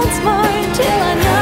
once more till I know.